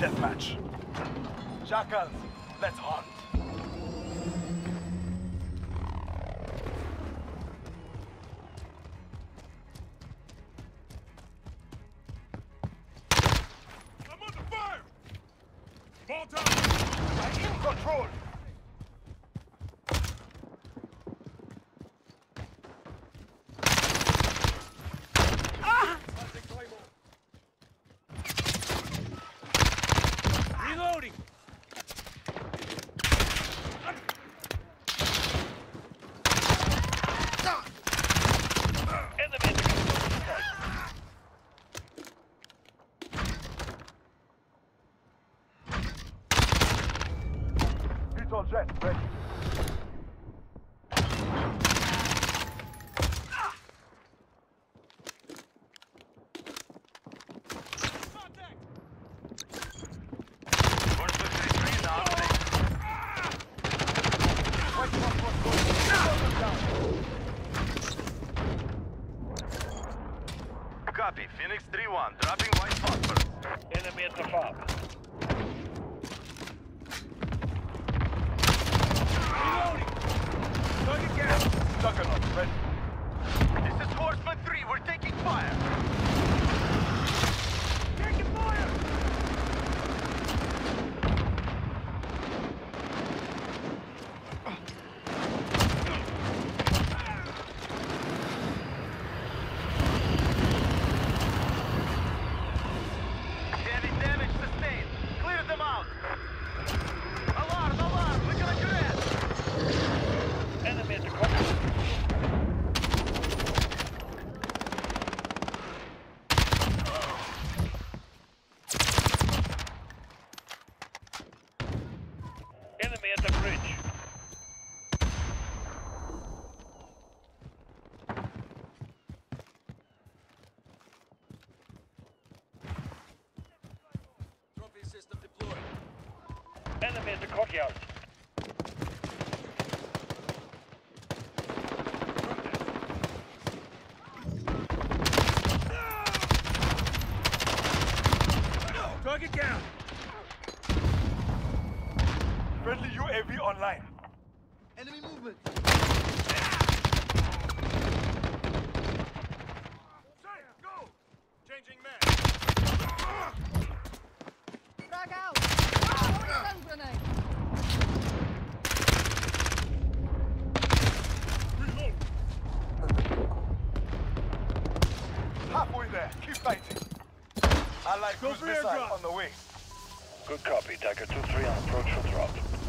deathmatch. Jackals, let's hunt. I'm under fire! Fall down! In control! VTOL jet, ready. Copy. Phoenix 3-1. Dropping white phosphorus. Enemy at the farm. At the bridge. Trophy system deployed. Enemy at the courtyard. Target down! Online. Enemy movement! Go! Changing man! Frag out! Stun grenade! Reload! Halfway there. Keep fighting. Allied Go cruise for missile on the way. Good copy. Tiger 2-3 on approach for drop. Drop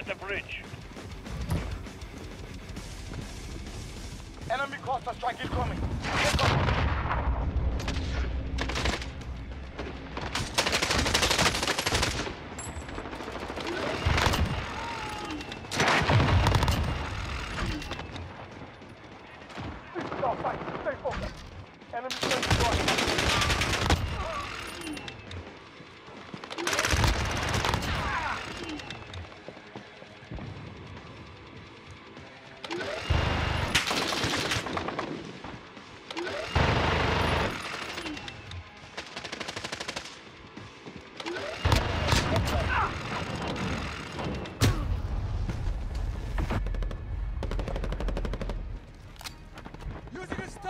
at the bridge. Enemy cluster strike incoming.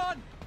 on!